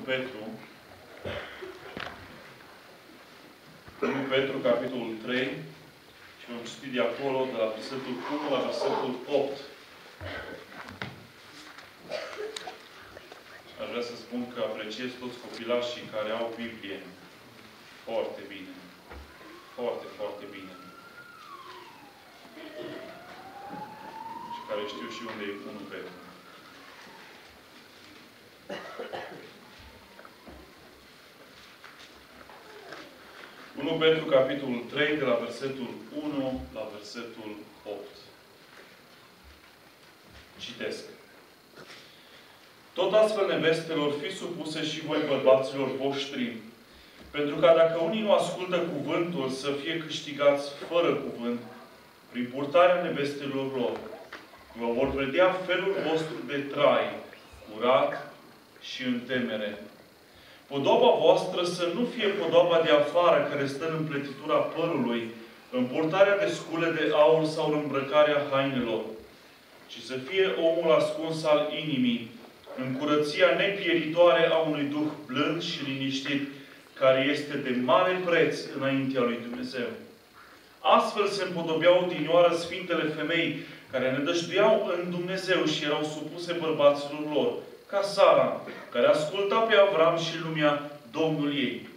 Petru. 1 Petru, capitolul 3. Și vom citi de acolo, de la versetul 1 la versetul 8. Aș vrea să spun că apreciez toți copilașii care au Biblie. Foarte bine. Foarte, foarte bine. Și care știu și unde e 1 Petru. Unu Petru, capitolul 3, de la versetul 1 la versetul 8. Citesc. Tot astfel, nevestelor, fi supuse și voi bărbaților voștri, pentru ca dacă unii nu ascultă cuvântul, să fie câștigați fără cuvânt, prin purtarea nevestelor lor, vă vor vedea felul vostru de trai, curat și în temere. Podoba voastră să nu fie podoba de afară care stă în împletitura părului, în purtarea de scule de aur sau în îmbrăcarea hainelor, ci să fie omul ascuns al inimii, în curăția nepieritoare a unui Duh blând și liniștit, care este de mare preț înaintea lui Dumnezeu. Astfel se împodobeau dinioară Sfintele Femei, care ne dăștuiau în Dumnezeu și erau supuse bărbaților lor, ca Sara, care asculta pe Avram și lumea Domnul ei.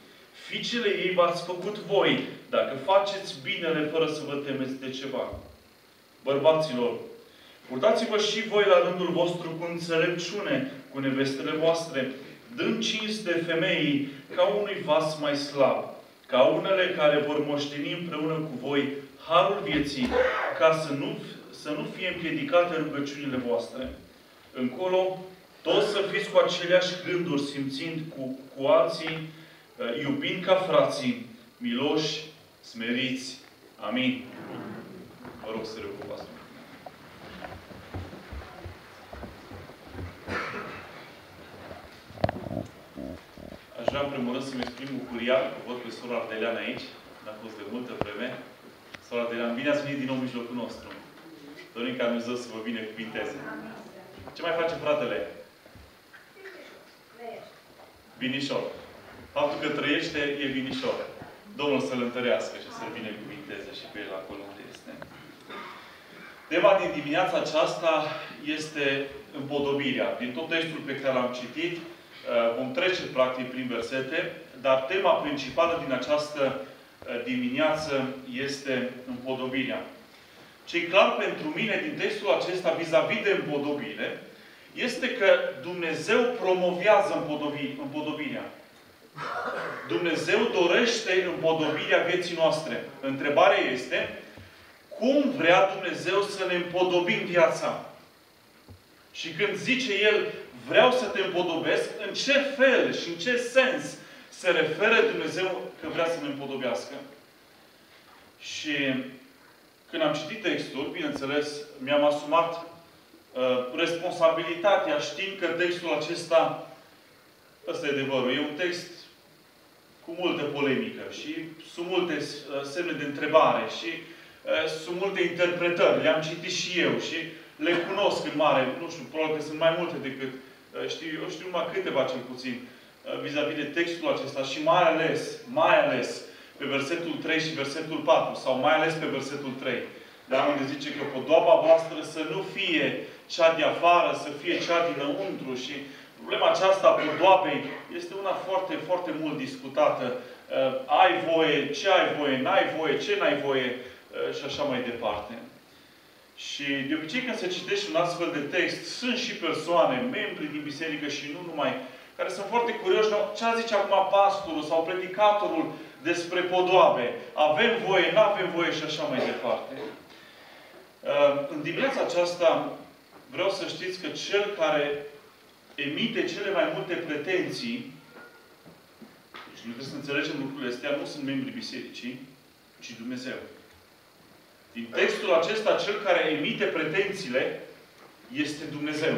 Fiicele ei v-ați făcut voi, dacă faceți binele fără să vă temeți de ceva. Bărbaților, purtați-vă și voi la rândul vostru cu înțelepciune, cu nevestele voastre, dând cinste femeii ca unui vas mai slab, ca unele care vor moșteni împreună cu voi harul vieții, ca să nu, să nu fie împiedicate rugăciunile voastre. Încolo, toți să fiți cu aceleași gânduri, simțind cu, cu alții, uh, iubind ca frații, miloși, smeriți. Amin. Vă rog să reocupați. Aș vrea în primul rând să-mi exprim bucuria că văd pe sora Ardelean aici. N-a fost de multă vreme. Sora Ardelean, bine ați venit din nou în mijlocul nostru. Dorim ca Dumnezeu să vă binecuvinteze. Ce mai face fratele? Vinișor. Faptul că trăiește e vinișor. Domnul să-l întărească și să-l binecuvinteze și pe el acolo unde este. Tema din dimineața aceasta este împodobirea. Din tot textul pe care l-am citit, uh, vom trece practic prin versete, dar tema principală din această uh, dimineață este împodobirea. Ce e clar pentru mine din textul acesta vis-a-vis -vis de împodobire, este că Dumnezeu promovează împodobirea. Dumnezeu dorește împodobirea vieții noastre. Întrebarea este, cum vrea Dumnezeu să ne împodobim viața? Și când zice El, vreau să te împodobesc, în ce fel și în ce sens se referă Dumnezeu că vrea să ne împodobească? Și când am citit textul, bineînțeles, mi-am asumat Uh, responsabilitatea, știind că textul acesta, ăsta e adevărul, e un text cu multă polemică și sunt multe uh, semne de întrebare și uh, sunt multe interpretări. Le-am citit și eu și le cunosc în mare. Nu știu, probabil că sunt mai multe decât știu, eu știu numai câteva cel puțin vis-a-vis -vis de textul acesta și mai ales, mai ales pe versetul 3 și versetul 4 sau mai ales pe versetul 3. Dar unde zice că podoaba voastră să nu fie cea de afară, să fie cea dinăuntru și problema aceasta a podoabei este una foarte, foarte mult discutată. Uh, ai voie, ce ai voie, n-ai voie, ce n-ai voie uh, și așa mai departe. Și de obicei când se citește un astfel de text, sunt și persoane, membri din biserică și nu numai, care sunt foarte curioși, ce a zice acum pastorul sau predicatorul despre podoabe? Avem voie, nu avem voie și așa mai departe. Uh, în dimineața aceasta vreau să știți că cel care emite cele mai multe pretenții, deci nu trebuie să înțelegem lucrurile astea, nu sunt membrii bisericii, ci Dumnezeu. Din textul acesta, cel care emite pretențiile este Dumnezeu.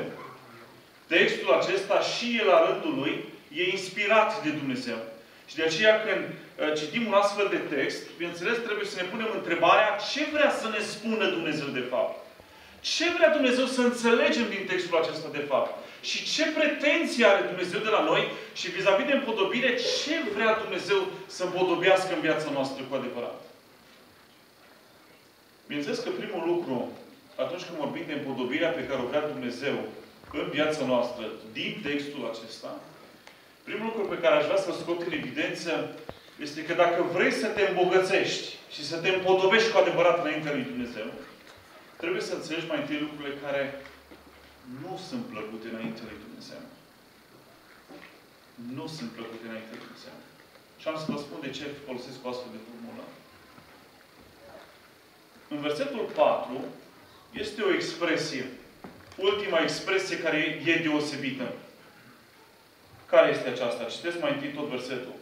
Textul acesta și el la rândul lui e inspirat de Dumnezeu. Și de aceea când uh, citim un astfel de text, bineînțeles, trebuie să ne punem întrebarea ce vrea să ne spună Dumnezeu de fapt. Ce vrea Dumnezeu să înțelegem din textul acesta de fapt? și ce pretenții are Dumnezeu de la noi și vis-a-vis de împodobire, ce vrea Dumnezeu să împodobească în viața noastră cu adevărat. Bineînțeles că primul lucru, atunci când vorbim de împodobirea pe care o vrea Dumnezeu în viața noastră, din textul acesta, primul lucru pe care aș vrea să-l scot în evidență este că dacă vrei să te îmbogățești și să te împodobești cu adevărat înaintea lui Dumnezeu, trebuie să înțelegi mai întâi lucrurile care nu sunt plăcute înaintea lui Dumnezeu. Nu sunt plăcute înaintea lui Dumnezeu. Și am să vă spun de ce folosesc o astfel de formulă. În versetul 4 este o expresie. Ultima expresie care e deosebită. Care este aceasta? Citesc mai întâi tot versetul.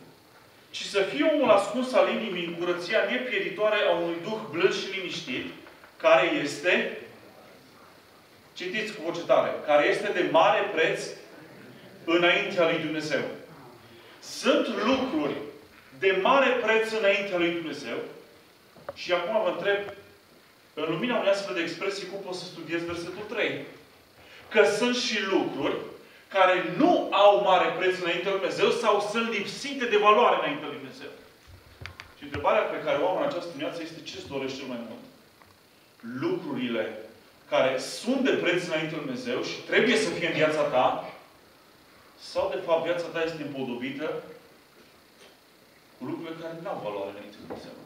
Ci să fie omul ascuns al inimii în curăția nepierditoare a unui duh blând și liniștit, care este, citiți cu voce tare, care este de mare preț înaintea lui Dumnezeu. Sunt lucruri de mare preț înaintea lui Dumnezeu și acum vă întreb, în lumina unei astfel de expresii, cum pot să studiez versetul 3? Că sunt și lucruri care nu au mare preț înainte lui Dumnezeu sau sunt lipsite de valoare înainte lui Dumnezeu. Și întrebarea pe care o am în această dimineață este ce îți dorești cel mai mult? Lucrurile care sunt de preț înainte lui Dumnezeu și trebuie să fie în viața ta sau, de fapt, viața ta este împodobită cu lucrurile care nu au valoare înainte lui Dumnezeu.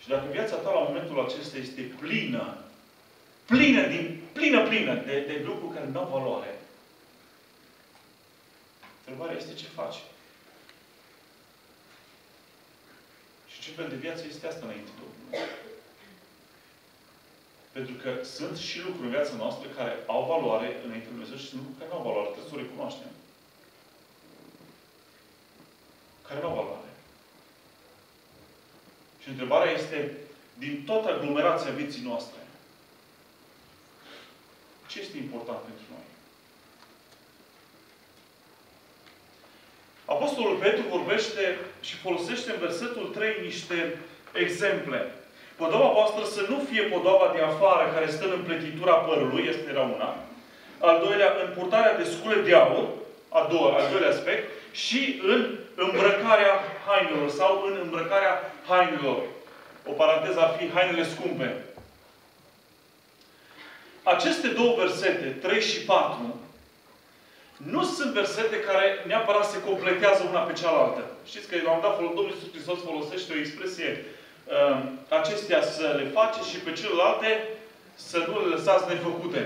Și dacă viața ta la momentul acesta este plină, plină, din, plină, plină de, de lucruri care nu au valoare, întrebarea este ce faci? Și ce fel de viață este asta înainte de Dumnezeu? Pentru că sunt și lucruri în viața noastră care au valoare înainte de Dumnezeu și sunt lucruri care nu au valoare. Trebuie să o recunoaștem. Care nu au valoare. Și întrebarea este, din toată aglomerația vieții noastre, ce este important pentru noi? Apostolul Petru vorbește și folosește în versetul 3 niște exemple. Podoaba voastră să nu fie podoaba de afară care stă în pletitura părului, este era una. Al doilea, în purtarea de scule de aur, a doua, al doilea aspect, și în îmbrăcarea hainelor sau în îmbrăcarea hainelor. O paranteză ar fi hainele scumpe. Aceste două versete, 3 și 4, nu sunt versete care neapărat se completează una pe cealaltă. Știți că la un dat Domnul Iisus Hristos folosește o expresie uh, acestea să le faceți și pe celelalte să nu le lăsați nefăcute.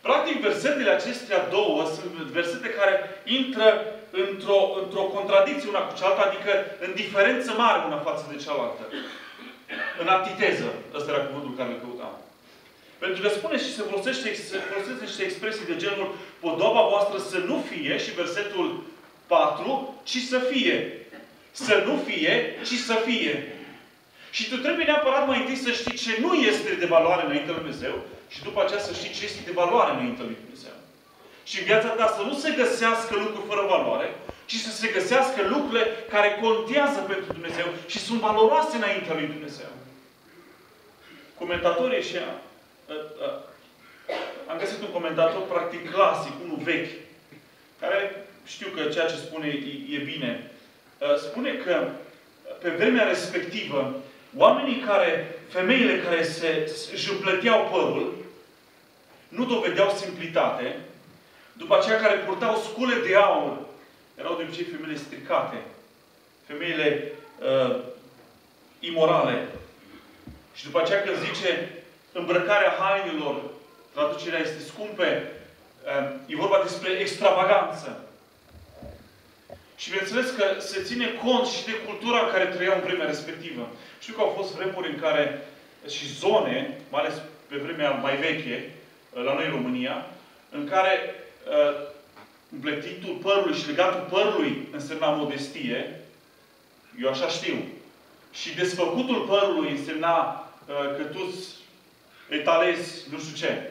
Practic, versetele acestea două sunt versete care intră într-o, într-o contradicție una cu cealaltă, adică în diferență mare una față de cealaltă. În antiteză. Ăsta era cuvântul care îl căutam. Pentru că spune și se folosește, se folosește niște expresii de genul Podoba voastră să nu fie, și versetul 4, ci să fie. Să nu fie, ci să fie. Și tu trebuie neapărat mai întâi să știi ce nu este de valoare înainte lui Dumnezeu și după aceea să știi ce este de valoare înainte lui Dumnezeu. Și în viața ta să nu se găsească lucruri fără valoare, ci să se găsească lucrurile care contează pentru Dumnezeu și sunt valoroase înaintea lui Dumnezeu. Comentatorii și am găsit un comentator practic clasic, unul vechi, care știu că ceea ce spune e, e bine. Spune că pe vremea respectivă, oamenii care, femeile care se, își împlăteau părul, nu dovedeau simplitate, după aceea care purtau scule de aur, erau de obicei femeile stricate, femeile uh, imorale. Și după aceea când zice îmbrăcarea hainelor, traducerea este scumpe, um, e vorba despre extravaganță. Și bineînțeles că se ține cont și de cultura în care trăiau în vremea respectivă. Știu că au fost vremuri în care și zone, mai ales pe vremea mai veche, uh, la noi în România, în care uh, împletitul părului și legatul părului însemna modestie, eu așa știu. Și desfăcutul părului însemna uh, că tu etalezi nu știu ce.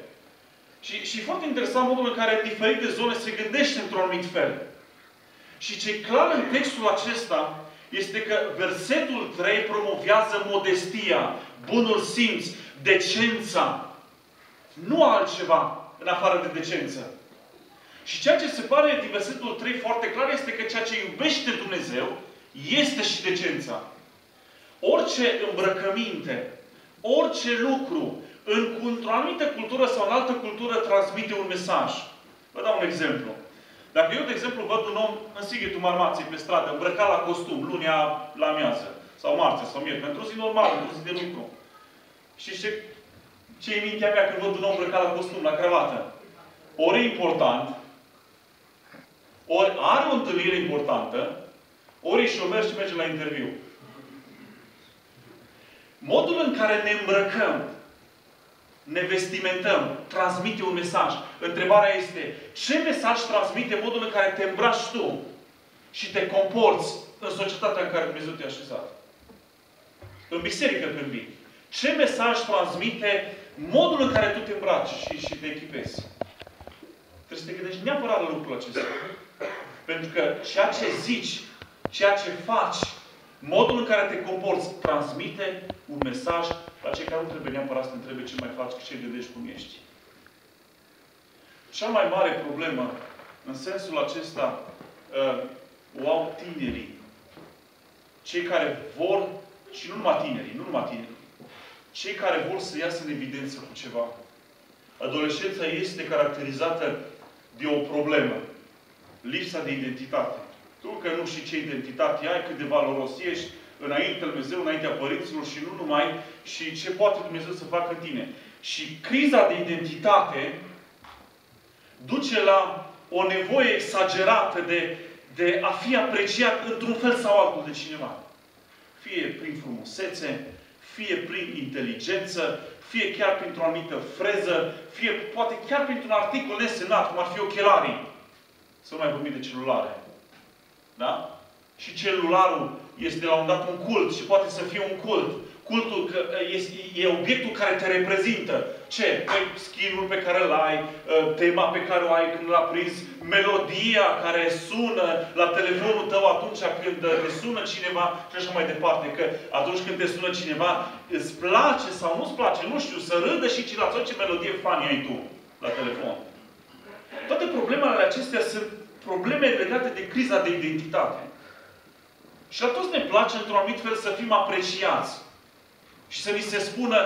Și, și foarte interesant modul în care în diferite zone se gândește într-un anumit fel. Și ce e clar în textul acesta este că versetul 3 promovează modestia, bunul simț, decența. Nu altceva. în afară de decență. Și ceea ce se pare din versetul 3 foarte clar este că ceea ce iubește Dumnezeu este și decența. Orice îmbrăcăminte, orice lucru, într-o anumită cultură sau în altă cultură transmite un mesaj. Vă dau un exemplu. Dacă eu, de exemplu, văd un om în Sighetul Marmației pe stradă, îmbrăcat la costum, lunia la amiază, sau marțe, sau miercuri, într-o zi normală, într-o zi de lucru. Și ce, ce e mintea mea când văd un om îmbrăcat la costum, la cravată? Ori e important, ori are o întâlnire importantă, ori e șomer și merge la interviu. Modul în care ne îmbrăcăm, ne vestimentăm, transmite un mesaj. Întrebarea este, ce mesaj transmite modul în care te îmbraci tu și te comporți în societatea în care Dumnezeu te-a așezat? În biserică când vii. Ce mesaj transmite modul în care tu te îmbraci și, și te echipezi? Trebuie să te gândești neapărat la lucrul acesta. Pentru că ceea ce zici, ceea ce faci, modul în care te comporți, transmite un mesaj la cei care nu trebuie neapărat să te întrebe ce mai faci, ce gândești, cum ești. Cea mai mare problemă, în sensul acesta, uh, o au tinerii. Cei care vor, și nu numai tinerii, nu numai tinerii, cei care vor să iasă în evidență cu ceva. Adolescența este caracterizată de o problemă. Lipsa de identitate. Tu că nu știi ce identitate ai, cât de valoros ești, înainte Lui Dumnezeu, înaintea părinților și nu numai, și ce poate Dumnezeu să facă în tine. Și criza de identitate duce la o nevoie exagerată de, de a fi apreciat într-un fel sau altul de cineva. Fie prin frumusețe, fie prin inteligență, fie chiar printr-o anumită freză, fie poate chiar printr-un articol nesemnat, cum ar fi ochelarii. Să nu mai vorbim de celulare. Da? Și celularul este la un dat un cult și poate să fie un cult. Cultul că este, e obiectul care te reprezintă. Ce? Păi skinul pe care îl ai, ă, tema pe care o ai când l-a prins, melodia care sună la telefonul tău atunci când te sună cineva și așa mai departe. Că atunci când te sună cineva, îți place sau nu-ți place, nu știu, să râdă și ceilalți, ce melodie funny ai tu la telefon. Toate problemele acestea sunt probleme legate de criza de identitate. Și la toți ne place, într-un anumit fel, să fim apreciați. Și să ni se spună,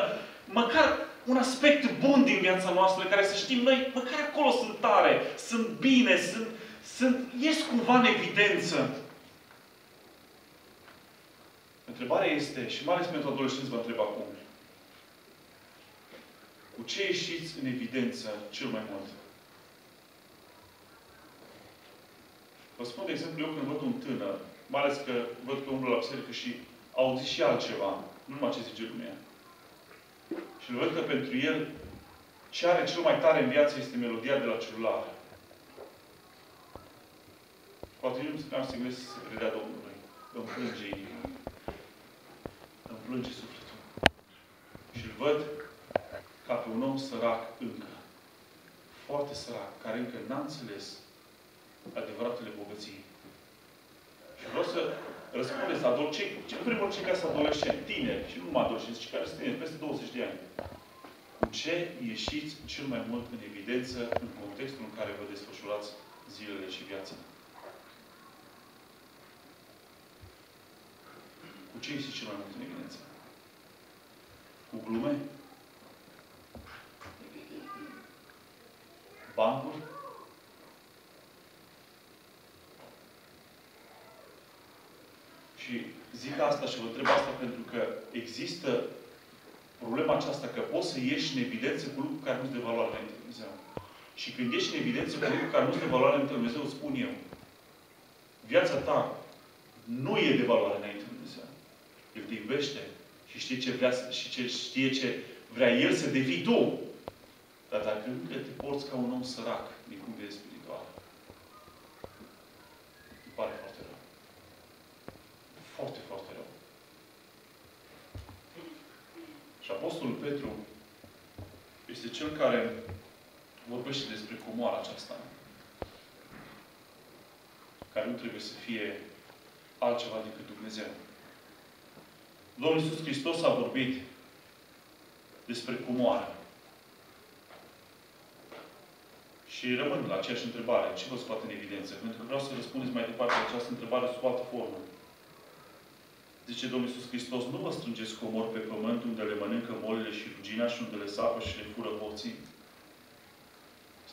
măcar un aspect bun din viața noastră, care să știm noi, măcar acolo sunt tare, sunt bine, sunt, sunt, ies cumva în evidență. Întrebarea este, și mai ales pentru adolescenți vă întreb acum, cu ce ieșiți în evidență cel mai mult? Vă spun, de exemplu, eu când văd un tânăr mai ales că văd că umblă la biserică și auzi și altceva. Nu numai ce zice lumea. Și îl văd că pentru el ce are cel mai tare în viață este melodia de la celular. Poate eu nu am să gândesc să se predea Domnului. Îmi plânge inima. Îmi plânge sufletul. Și îl văd ca pe un om sărac încă. Foarte sărac, care încă n-a înțeles adevăratele bogății. Și vreau să răspundeți adolescenți, în primul rând cei care sunt adolescenti, tineri, și nu numai adolescenți, ci care sunt tineri, peste 20 de ani. Cu ce ieșiți cel mai mult în evidență în contextul în care vă desfășurați zilele și viața? Cu ce ieșiți cel mai mult în evidență? Cu glume? Bancuri? Și zic asta și vă întreb asta pentru că există problema aceasta că poți să ieși în evidență cu lucruri care nu sunt de valoare înainte de Dumnezeu. Și când ieși în evidență cu lucruri care nu sunt de valoare înainte de Dumnezeu, îți spun eu, viața ta nu e de valoare înainte de Dumnezeu. El te iubește și știe ce vrea și ce știe ce vrea El să devii tu. Dar dacă încă te porți ca un om sărac din punct de vedere spiritual, îmi pare foarte foarte, foarte rău. Și Apostolul Petru este cel care vorbește despre comoara aceasta, care nu trebuie să fie altceva decât Dumnezeu. Domnul Iisus Hristos a vorbit despre comoară. Și rămân la aceeași întrebare. Ce vă scoate în evidență? Pentru că vreau să răspundeți mai departe la această întrebare sub altă formă. Zice Domnul Iisus Hristos, nu vă strângeți comori pe pământ unde le mănâncă molile și rugina și unde le sapă și le fură hoții.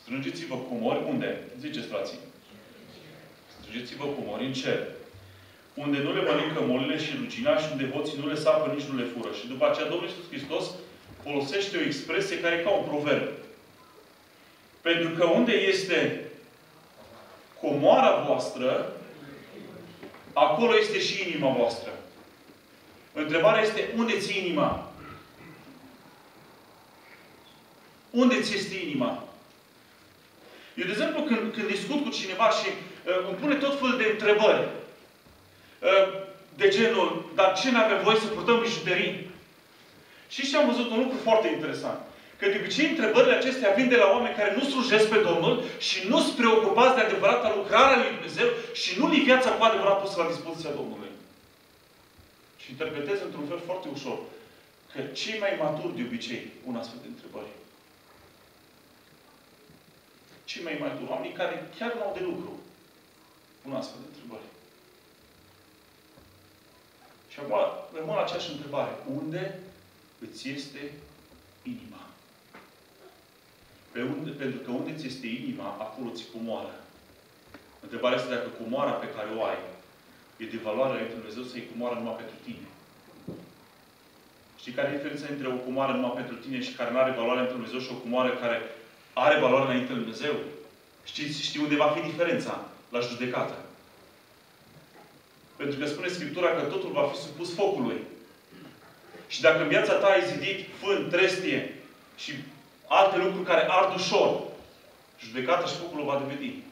Strângeți-vă comori unde? Ziceți, frații. Strângeți-vă comori în cer. Unde nu le mănâncă molile și rugina și unde hoții nu le sapă, nici nu le fură. Și după aceea Domnul Iisus Hristos folosește o expresie care e ca un proverb. Pentru că unde este comoara voastră, acolo este și inima voastră. Întrebarea este, unde ți inima? Unde ți este inima? Eu, de exemplu, când, când discut cu cineva și uh, îmi pune tot felul de întrebări, uh, de genul, dar ce nu avem voie să purtăm bijuterii? Și și am văzut un lucru foarte interesant. Că de obicei întrebările acestea vin de la oameni care nu slujesc pe Domnul și nu sunt preocupați de adevărata lucrare lui Dumnezeu și nu li viața cu adevărat pusă la dispoziția Domnului. Și interpretez într-un fel foarte ușor că cei mai maturi de obicei un astfel de întrebări. Cei mai maturi, oamenii care chiar nu au de lucru, un astfel de întrebări. Și acum rămân la aceeași întrebare. Unde îți este inima? Pe unde, pentru că unde ți este inima, acolo ți comoară. Întrebarea este dacă comoara pe care o ai e de valoare înainte Dumnezeu să-i comoară numai pentru tine. Știi care e diferența între o comoară numai pentru tine și care nu are valoare între Dumnezeu și o comoară care are valoare înainte lui Dumnezeu? Știți, știi unde va fi diferența? La judecată. Pentru că spune Scriptura că totul va fi supus focului. Și dacă în viața ta ai zidit fân, trestie și alte lucruri care ard ușor, judecata și focul o va deveni.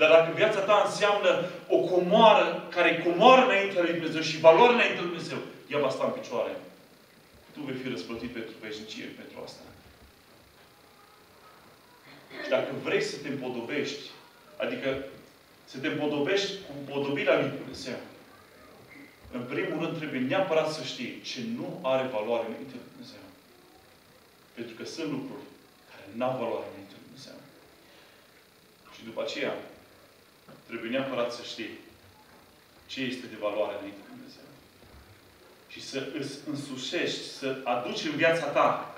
Dar dacă viața ta înseamnă o comoară care e comoară înaintea lui Dumnezeu și valoare înaintea lui Dumnezeu, ea va sta în picioare. Tu vei fi răsplătit pentru veșnicie pentru asta. Și dacă vrei să te împodobești, adică să te împodobești cu împodobirea lui Dumnezeu, în primul rând trebuie neapărat să știi ce nu are valoare înainte lui Dumnezeu. Pentru că sunt lucruri care nu au valoare înainte lui Dumnezeu. Și după aceea, trebuie neapărat să știi ce este de valoare înainte lui Dumnezeu. Și să îți însușești, să aduci în viața ta,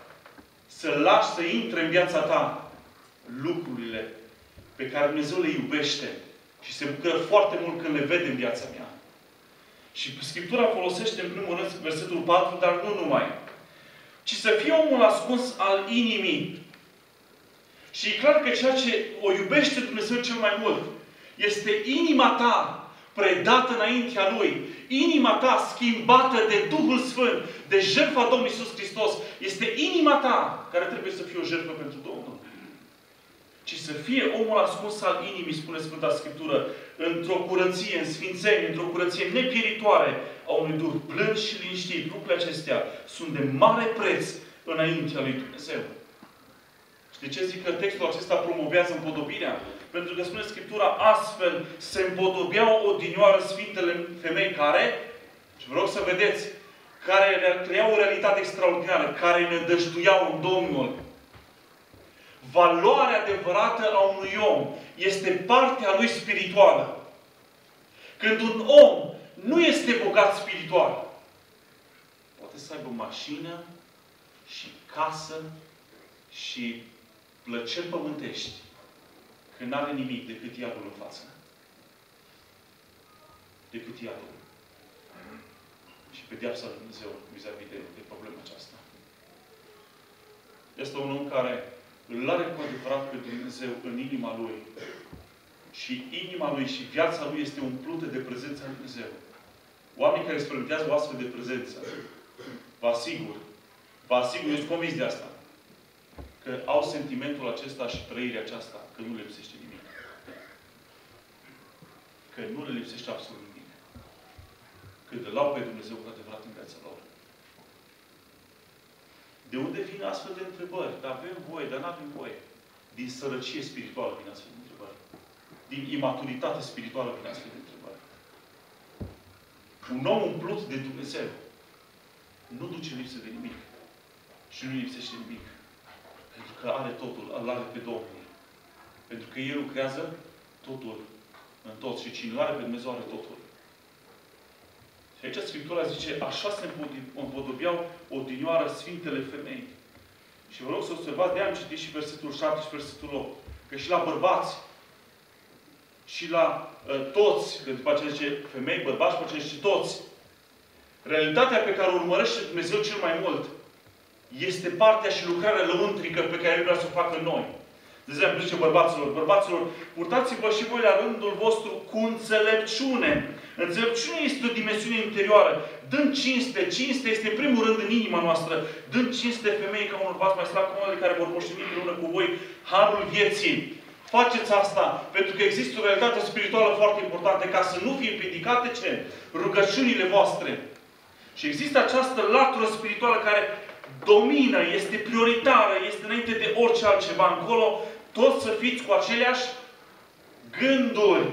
să lași să intre în viața ta lucrurile pe care Dumnezeu le iubește și se bucură foarte mult când le vede în viața mea. Și Scriptura folosește în primul rând versetul 4, dar nu numai. Ci să fie omul ascuns al inimii. Și e clar că ceea ce o iubește Dumnezeu cel mai mult este inima ta predată înaintea Lui. Inima ta schimbată de Duhul Sfânt, de jertfa Domnului Iisus Hristos. Este inima ta care trebuie să fie o jertfă pentru Domnul ci să fie omul ascuns al inimii, spune Sfânta Scriptură, într-o curăție, în sfințenie, într-o curăție nepieritoare a unui dur plâns și liniștit. Lucrurile acestea sunt de mare preț înaintea lui Dumnezeu. Și de ce zic că textul acesta promovează împodobirea? Pentru că spune Scriptura, astfel se împodobeau odinioară Sfintele femei care, și vă rog să vedeți, care trăiau o realitate extraordinară, care ne dăjduiau în Domnul, valoarea adevărată a unui om este partea lui spirituală. Când un om nu este bogat spiritual, poate să aibă mașină și casă și plăceri pământești, când nu are nimic decât iadul în față. Decât iadul. Și pedeapsa lui Dumnezeu vis-a-vis de, de problema aceasta. Este un om care îl are cu adevărat pe Dumnezeu în inima Lui. Și inima Lui și viața Lui este umplută de prezența Lui Dumnezeu. Oamenii care experimentează o astfel de prezență, vă asigur, vă asigur, eu sunt convins de asta, că au sentimentul acesta și trăirea aceasta, că nu le lipsește nimic. Că nu le lipsește absolut nimic. Când îl au pe Dumnezeu cu adevărat în viața lor. De unde vin astfel de întrebări? Dar avem voie, dar nu avem voie. Din sărăcie spirituală vin astfel de întrebări. Din imaturitate spirituală vin astfel de întrebări. Un om umplut de Dumnezeu nu duce lipsă de nimic. Și nu lipsește nimic. Pentru că are totul, îl are pe Domnul. Pentru că El lucrează totul în tot. Și cine are pe Dumnezeu are totul. Și aici Scriptura zice, așa se împodobeau odinioară Sfintele Femei. Și vă rog să observați, de-am citit și versetul 7 și versetul 8. Că și la bărbați, și la uh, toți, că după aceea zice femei, bărbați, după aceea zice toți. Realitatea pe care o urmărește Dumnezeu cel mai mult este partea și lucrarea lăuntrică pe care El vrea să o facă în noi. De exemplu, zice bărbaților, bărbaților, purtați-vă și voi la rândul vostru cu înțelepciune. Înțelepciune este o dimensiune interioară. Dând cinste, cinste este în primul rând în inima noastră. Dând cinste femei ca unul vas mai slab, ca unele care vor moșteni împreună cu voi harul vieții. Faceți asta, pentru că există o realitate spirituală foarte importantă, ca să nu fie împiedicate ce? Rugăciunile voastre. Și există această latură spirituală care domină, este prioritară, este înainte de orice altceva încolo, toți să fiți cu aceleași gânduri.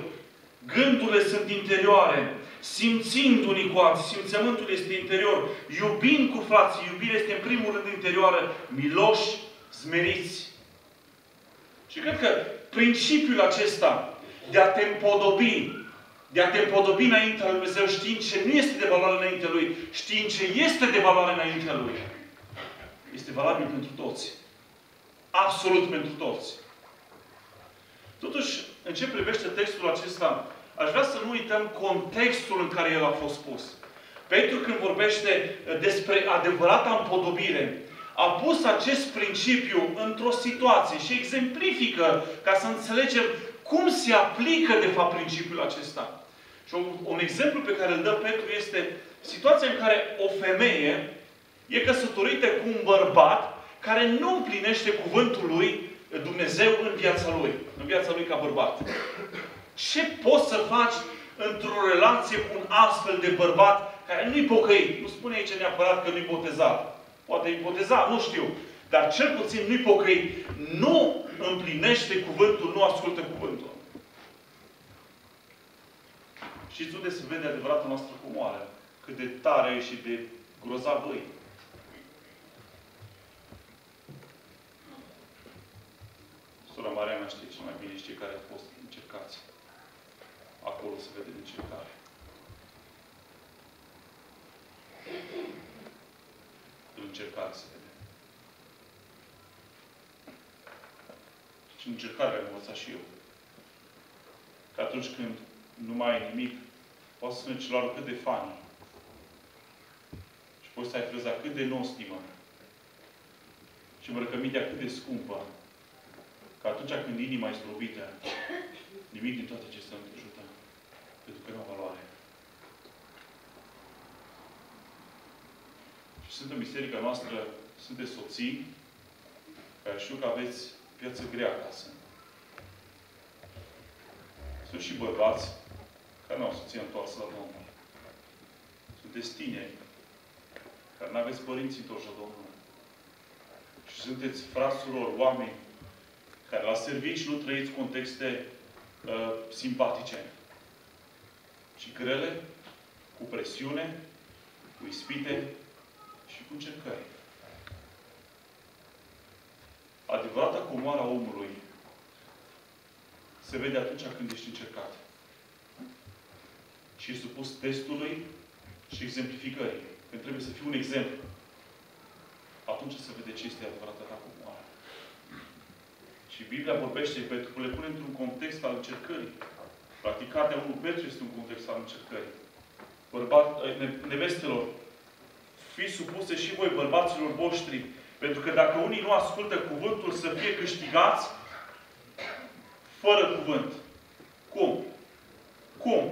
Gândurile sunt interioare. Simțind unii cu alții, simțământul este interior. Iubind cu frații, iubirea este în primul rând interioară. Miloși, smeriți. Și cred că principiul acesta de a te împodobi, de a te împodobi înaintea lui Dumnezeu știind ce nu este de valoare înaintea Lui, știind ce este de valoare înaintea Lui, este valabil pentru toți. Absolut pentru toți. Totuși, în ce privește textul acesta, aș vrea să nu uităm contextul în care el a fost pus. Pentru când vorbește despre adevărata împodobire, a pus acest principiu într-o situație și exemplifică ca să înțelegem cum se aplică de fapt principiul acesta. Și un, un exemplu pe care îl dă Petru este situația în care o femeie e căsătorită cu un bărbat care nu împlinește cuvântul lui Dumnezeu în viața lui. În viața lui ca bărbat. Ce poți să faci într-o relație cu un astfel de bărbat care nu-i pocăit? Nu spune aici neapărat că nu-i botezat. Poate îi boteza, nu știu. Dar cel puțin nu-i pocăit. Nu împlinește cuvântul, nu ascultă cuvântul. Și unde se vede adevărata noastră comoară? Cât de tare și de grozav îi. Sora Mariana știe cel mai bine, știe care a fost încercați. Acolo se vede încercare. În încercare se vede. Și în încercare am învățat și eu. Că atunci când nu mai ai nimic, poți să spune celor cât de fani. Și poți să ai freza cât de nostimă. Și îmbrăcămintea cât de scumpă că atunci când inima este lovită, nimic din toate acestea nu te ajută. Pentru că nu au valoare. Și sunt în biserica noastră, sunteți soții, care știu că aveți viață grea acasă. Sunt și bărbați care nu au soție întoarsă la Domnul. Sunteți tineri care nu aveți părinți întorși la Domnul. Și sunteți frați, surori, oameni care la servici nu trăiți contexte uh, simpatice, ci grele, cu presiune, cu ispite și cu încercări. Adevărata comoara omului se vede atunci când ești încercat. Și e supus testului și exemplificării. Când trebuie să fii un exemplu. Atunci se vede ce este adevărata ta comoară. Și Biblia vorbește, pentru că le pune într-un context al încercării. Practic, cartea 1 Petru este un context al încercării. Bărbat, nevestelor, fiți supuse și voi bărbaților voștri, pentru că dacă unii nu ascultă cuvântul, să fie câștigați fără cuvânt. Cum? Cum?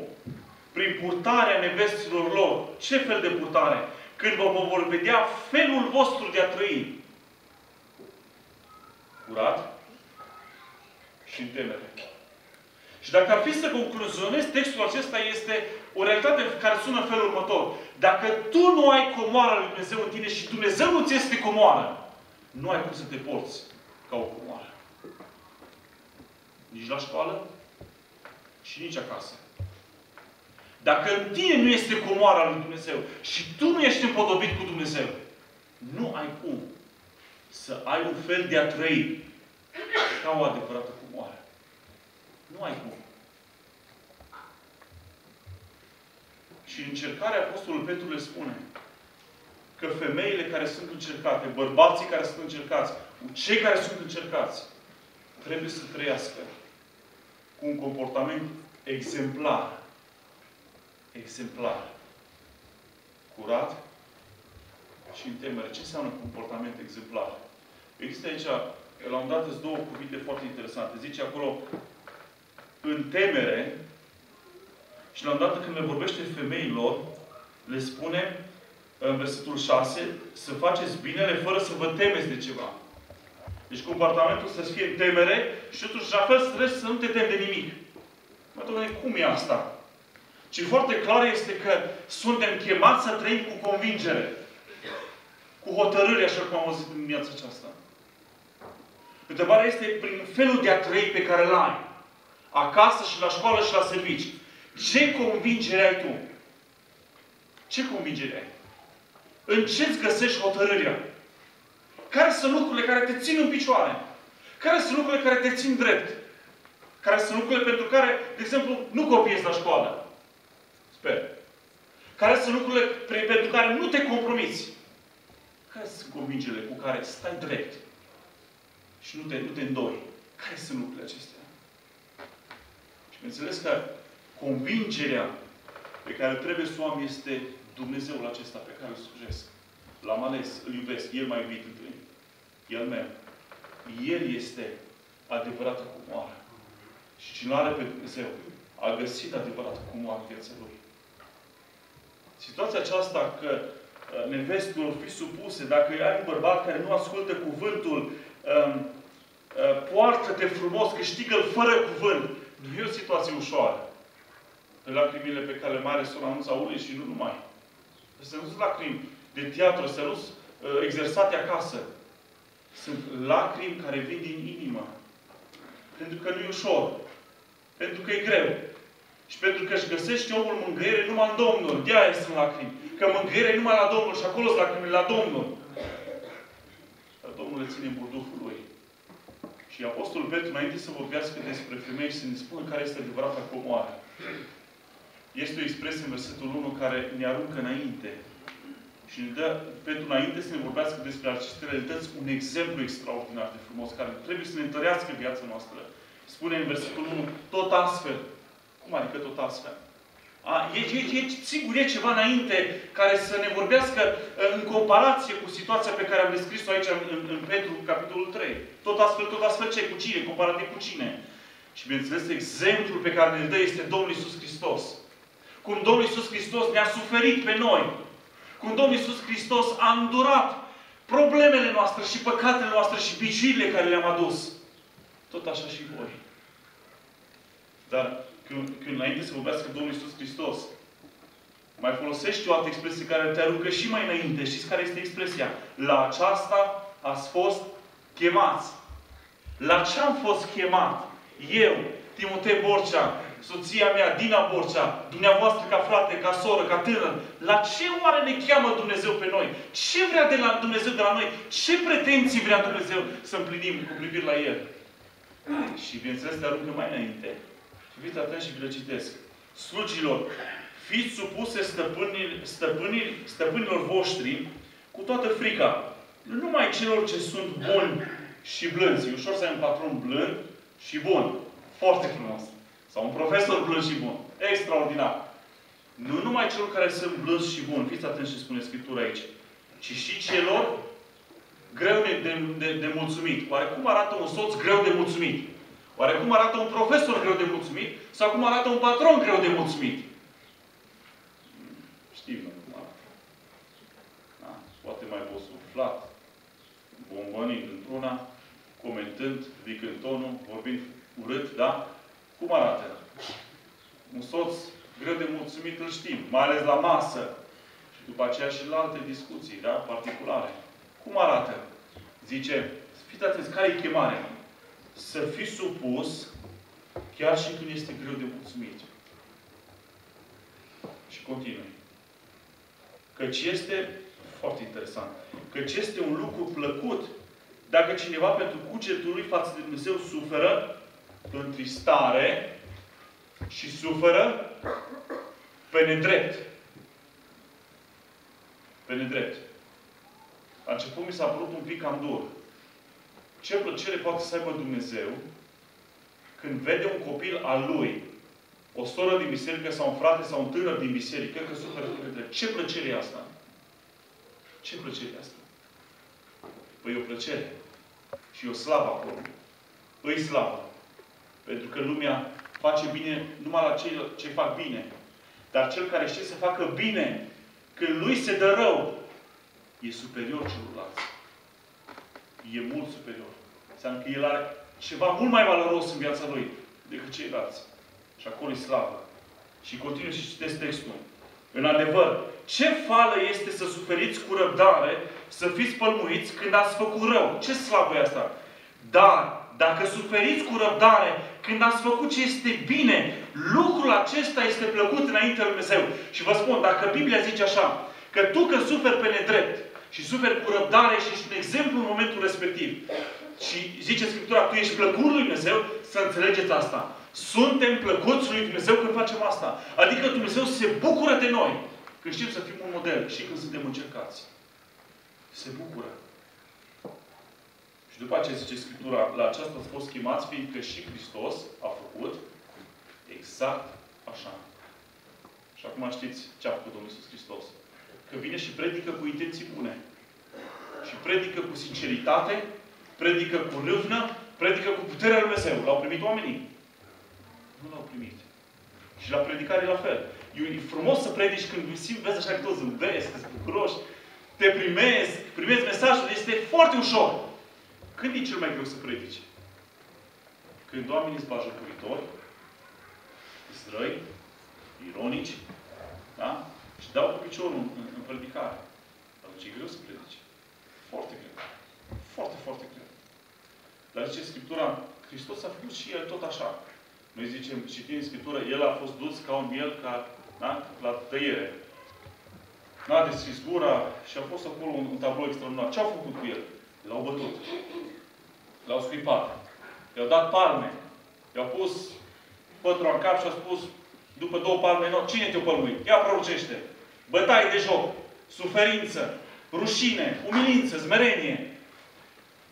Prin purtarea nevestilor lor. Ce fel de purtare? Când vă vor vedea felul vostru de a trăi. Curat? Și în temere. Și dacă ar fi să concluzionez, textul acesta este o realitate care sună în felul următor. Dacă tu nu ai comoara lui Dumnezeu în tine și Dumnezeu nu ți este comoară, nu ai cum să te porți ca o comoară. Nici la școală și nici acasă. Dacă în tine nu este comoara lui Dumnezeu și tu nu ești împodobit cu Dumnezeu, nu ai cum să ai un fel de a trăi ca o adevărată comoară. Nu ai cum. Și încercarea Apostolul Petru le spune că femeile care sunt încercate, bărbații care sunt încercați, cei care sunt încercați, trebuie să trăiască cu un comportament exemplar. Exemplar. Curat și în temere. Ce înseamnă comportament exemplar? Există aici, la un dat, două cuvinte foarte interesante. Zice acolo, în temere, și la un dat când le vorbește femeilor, le spune, în versetul 6, să faceți binele fără să vă temeți de ceva. Deci comportamentul să fie în temere și totuși la fel trebuie să nu te temi de nimic. Mă, domnule, cum e asta? Și foarte clar este că suntem chemați să trăim cu convingere. Cu hotărâre, așa cum am auzit în viața aceasta. Întrebarea este prin felul de a trăi pe care îl ai. Acasă și la școală și la servici. Ce convingere ai tu? Ce convingere ai? În ce îți găsești hotărârea? Care sunt lucrurile care te țin în picioare? Care sunt lucrurile care te țin drept? Care sunt lucrurile pentru care, de exemplu, nu copiezi la școală? Sper. Care sunt lucrurile pentru care nu te compromiți? Care sunt convingerile cu care stai drept? Și nu te, nu te îndoi? Care sunt lucrurile acestea? Și înțeles că convingerea pe care trebuie să o am este Dumnezeul acesta pe care îl slujesc. L-am ales, îl iubesc, El mai iubit între ei. El meu. El este adevărată comoară. Și cine are pe Dumnezeu, a găsit adevărată comoară în viața lui. Situația aceasta că uh, nevestul fi supuse, dacă ai un bărbat care nu ascultă cuvântul, um, uh, poartă-te frumos, câștigă-l fără cuvânt. Nu e o situație ușoară. Lacrimile pe care le mare sunt anunța ului și nu numai. Să nu sunt lacrimi de teatru, să nu sunt uh, exersate acasă. Sunt lacrimi care vin din inimă. Pentru că nu e ușor. Pentru că e greu. Și pentru că își găsește omul mângâiere numai în Domnul. De aia sunt lacrimi. Că mângâiere numai la Domnul și acolo sunt lacrimile la Domnul. Dar Domnul le ține în Duhul Lui. Și Apostolul Petru, înainte să vorbească despre femei și să ne spună care este adevărata comoară, este o expresie în versetul 1 care ne aruncă înainte și ne dă, pentru înainte să ne vorbească despre aceste realități, un exemplu extraordinar de frumos, care trebuie să ne întărească viața noastră. Spune în versetul 1, tot astfel. Cum adică tot astfel? A, e, e, e, sigur, e ceva înainte care să ne vorbească în comparație cu situația pe care am descris-o aici în, în, în Petru, capitolul 3. Tot astfel, tot astfel ce? Cu cine? Comparativ cu cine? Și bineînțeles, exemplul pe care ne dă este Domnul Isus Hristos. Cum Domnul Isus Hristos ne-a suferit pe noi. Cum Domnul Isus Hristos a îndurat problemele noastre și păcatele noastre și biciurile care le-am adus. Tot așa și voi. Dar când, când înainte să vorbească Domnul Isus Hristos, mai folosește o altă expresie care te aruncă și mai înainte. Știți care este expresia? La aceasta ați fost chemați. La ce am fost chemat? Eu, Timotei Borcea, soția mea, Dina Borcea, dumneavoastră ca frate, ca soră, ca tânăr, la ce oare ne cheamă Dumnezeu pe noi? Ce vrea de la Dumnezeu de la noi? Ce pretenții vrea Dumnezeu să împlinim cu privire la El? Și bineînțeles te aruncă mai înainte. Și fiți atent și vi le citesc. Slugilor, fiți supuse stăpânii, stăpânii, stăpânilor voștri cu toată frica. Nu numai celor ce sunt buni și blânzi. E ușor să ai un patron blând și bun. Foarte frumos. Sau un profesor blând și bun. Extraordinar. Nu numai celor care sunt blânzi și buni, fiți atenți ce spune Scriptura aici, ci și celor greu de, de, de, de mulțumit. Oare cum arată un soț greu de mulțumit? Oare cum arată un profesor greu de mulțumit? Sau cum arată un patron greu de mulțumit? Știm cum arată. Da? Poate mai suflat, bombonind într-una, comentând, ridicând tonul, vorbind urât, da? Cum arată? Un soț greu de mulțumit îl știm, mai ales la masă. Și după aceea și la alte discuții, da? Particulare. Cum arată? Zice, fiți atenți, care e chemarea? Să fii supus chiar și când este greu de mulțumit. Și continui. Căci este, foarte interesant, căci este un lucru plăcut dacă cineva pentru cugetul lui față de Dumnezeu suferă întristare și suferă pe nedrept. Pe nedrept. La început mi s-a părut un pic cam dur. Ce plăcere poate să aibă Dumnezeu când vede un copil al lui, o soră din biserică sau un frate sau un tânăr din biserică, că suferă pe nedrept. Ce plăcere e asta? Ce plăcere e asta? Păi e o plăcere. Și e o slavă acolo. Îi slavă. Pentru că lumea face bine numai la cei ce fac bine. Dar cel care știe să facă bine, când lui se dă rău, e superior celorlalți. E mult superior. Înseamnă că el are ceva mult mai valoros în viața lui decât ceilalți. Și acolo e slavă. Și continuu și citesc textul. În adevăr, ce fală este să suferiți cu răbdare, să fiți pălmuiți când ați făcut rău? Ce slavă e asta? Dar, dacă suferiți cu răbdare când ați făcut ce este bine, lucrul acesta este plăcut înaintea lui Dumnezeu. Și vă spun, dacă Biblia zice așa, că tu că suferi pe nedrept și suferi cu răbdare și ești un exemplu în momentul respectiv, și zice Scriptura, tu ești plăcut lui Dumnezeu, să înțelegeți asta. Suntem plăcuți lui Dumnezeu când facem asta. Adică Dumnezeu se bucură de noi când știm să fim un model și când suntem încercați. Se bucură. Și după aceea zice Scriptura, la aceasta ați fost chemați, fiindcă și Hristos a făcut exact așa. Și acum știți ce a făcut Domnul Iisus Hristos. Că vine și predică cu intenții bune. Și predică cu sinceritate, predică cu râvnă, predică cu puterea Lui Dumnezeu. L-au primit oamenii? Nu l-au primit. Și la predicare la fel. E frumos să predici când simți, vezi așa că toți zâmbesc, că bucuroși, te primezi, primezi mesajul, este foarte ușor. Când e cel mai greu să predici? Când oamenii sunt bajocoritori, străi, ironici, da? Și dau cu piciorul în, în, în predicare. Atunci e greu să predici. Foarte greu. Foarte, foarte greu. Dar zice Scriptura, Hristos a făcut și El tot așa. Noi zicem, citim în Scriptură, El a fost dus ca un miel ca, da? la tăiere. N-a deschis gura și a fost acolo un, un tablou extraordinar. Ce a făcut cu El? L-au bătut. L-au scuipat. I-au dat palme. I-au pus pătura în cap și a spus, după două palme, no, cine te-o pălmuit? Ia prorocește. Bătaie de joc, suferință, rușine, umilință, zmerenie.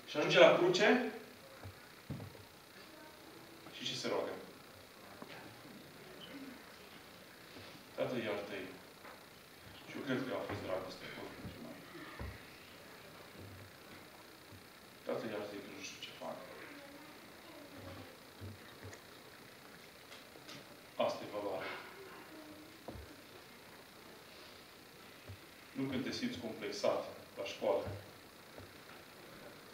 Și ajunge la cruce și ce se roagă? Tată, iartă-i. Și eu cred că a fost dragoste acolo pentru noi. Tată, iartă-i că nu știu ce fac. Asta e valoare. Nu când te simți complexat la școală,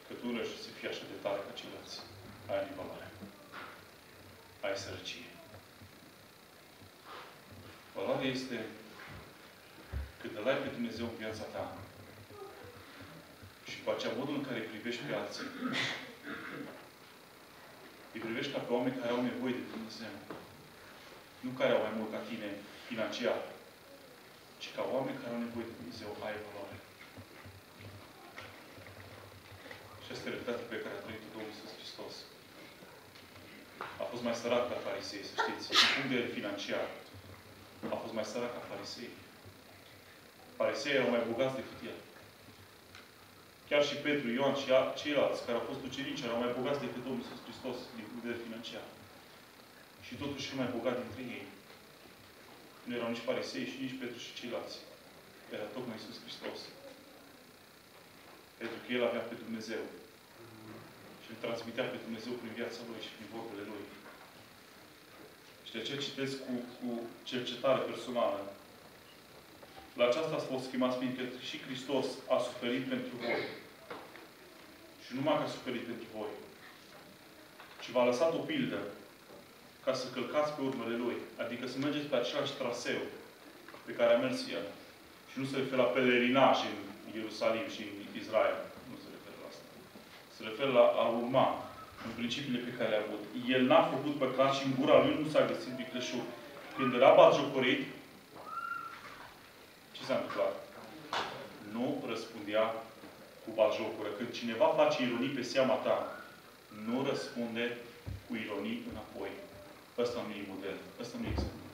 că tu nu să fii așa de tare ca ceilalți. Aia nu valoare. Aia e sărăcie. Valoarea este când îl ai pe Dumnezeu în viața ta și după aceea modul în care îi privești pe alții, îi privești ca pe oameni care au nevoie de Dumnezeu. Nu care au mai mult ca tine financiar, ci ca oameni care au nevoie de Dumnezeu, ai valoare. Și asta e realitatea pe care a trăit Domnul Iisus Hristos. A fost mai sărac ca farisei, să știți. Din punct de vedere financiar, a fost mai sărac ca farisei. Farisei erau mai bogați decât el. Chiar și Petru, Ioan și ceilalți care au fost ucenici erau mai bogați decât Domnul Iisus Hristos din punct de vedere financiar. Și totuși cel mai bogat dintre ei nu erau nici farisei și nici Petru și ceilalți. Era tocmai Iisus Hristos. Pentru că El avea pe Dumnezeu. Și îl transmitea pe Dumnezeu prin viața Lui și prin vorbele Lui. Și de aceea citesc cu, cu cercetare personală. La aceasta ați fost schimbați, fiindcă și Hristos a suferit pentru voi. Și numai că a suferit pentru voi. Și v-a lăsat o pildă ca să călcați pe urmele Lui. Adică să mergeți pe același traseu pe care a mers El. Și nu se referă la pelerinaj în Ierusalim și în Israel. Nu se referă la asta. Se referă la a urma în principiile pe care le-a avut. El n-a făcut păcat și în gura Lui nu s-a găsit vicleșug. Când era batjocorit, ce s-a întâmplat? Nu răspundea cu batjocură. Când cineva face ironii pe seama ta, nu răspunde cu cu ironii înapoi. Ăsta nu e model. Ăsta nu e exemplu.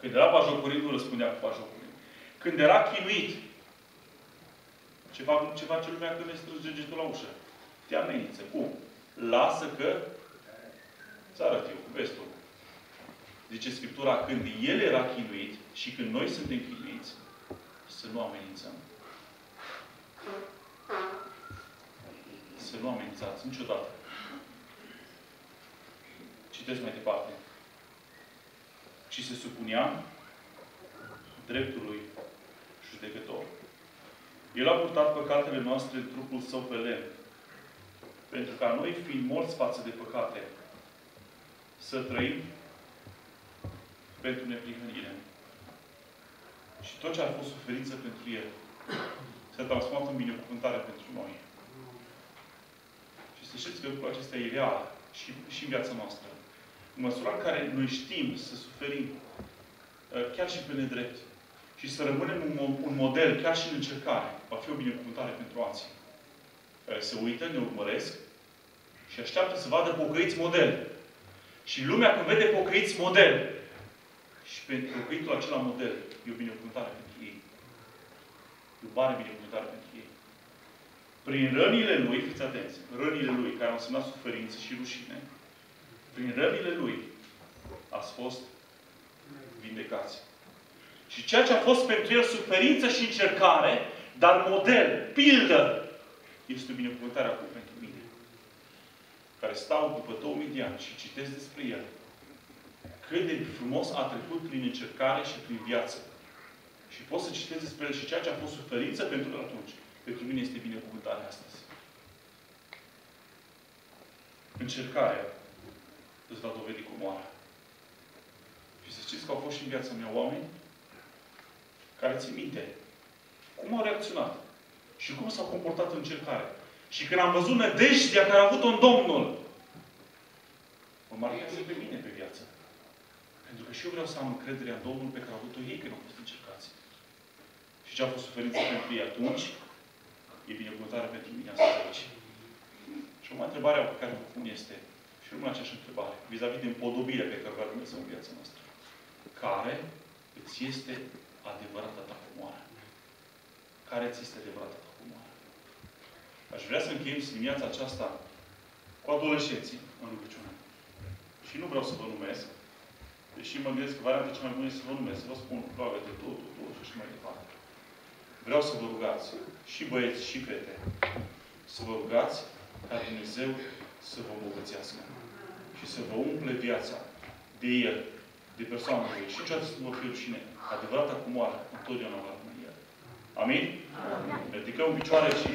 Când era bajocorit, nu răspundea cu bajocorit. Când era chinuit, ce, fac, ce face lumea când ne strânge la ușă? Te amenință. Cum? Lasă că să arăt eu, vezi tu. Zice Scriptura, când El era chinuit și când noi suntem chinuiți, să nu amenințăm. Să nu amenințați niciodată. Citesc mai departe. Și se supunea dreptului judecător. El a purtat păcatele noastre în trupul său pe lemn, pentru ca noi, fiind morți față de păcate, să trăim pentru neprihănire. Și tot ce a fost suferință pentru El s-a transformat în binecuvântare pentru noi. Și să știți că lucrul acesta e real și, și în viața noastră. În măsura în care noi știm să suferim uh, chiar și pe nedrept și să rămânem un, un model chiar și în încercare, va fi o binecuvântare pentru alții. Care se uită, ne urmăresc și așteaptă să vadă pocăiți model. Și lumea când vede pocăiți model, și pentru pocăitul acela model, e o binecuvântare pentru ei. E o mare binecuvântare pentru ei. Prin rănile lui, fiți atenți, rănile lui, care au însemnat suferință și rușine, prin rănile lui ați fost vindecați. Și ceea ce a fost pentru el suferință și încercare, dar model, pildă, este o binecuvântare acum pentru mine. Care stau după 2000 de ani și citesc despre el cât de frumos a trecut prin încercare și prin viață. Și pot să citesc despre el și ceea ce a fost suferință pentru el atunci. Pentru mine este binecuvântarea astăzi. Încercarea îți va dovedi cum oară. Și să știți că au fost și în viața mea oameni care ți minte cum au reacționat și cum s-au comportat în încercare. Și când am văzut nădejdea care a avut-o în Domnul, mă marchează pe mine pe viață. Pentru că și eu vreau să am încredere în Domnul pe care au avut-o ei când au fost încercați. Și ce a fost suferință pentru ei atunci, e binecuvântare pentru mine astăzi aici. Și o întrebare pe care o pun este, și numai aceeași întrebare, vis-a-vis de împodobirea pe care o vrea Dumnezeu în viața noastră. Care îți este adevărata ta comoară? Care îți este adevărata ta comoară? Aș vrea să încheiem dimineața aceasta cu adolescenții în rugăciune. Și nu vreau să vă numesc, Deși mă gândesc că varianta cea mai bună este să vă numesc, să vă spun, roagă-te tu, tu, tu și așa mai departe. Vreau să vă rugați, și băieți, și fete, să vă rugați ca Dumnezeu să vă îmbogățească și să vă umple viața de El, de persoana Lui. Și niciodată să nu vă fie rușine. Adevărata cumoară, întotdeauna va rămâne El. Amin? Amin. Ridicăm picioare și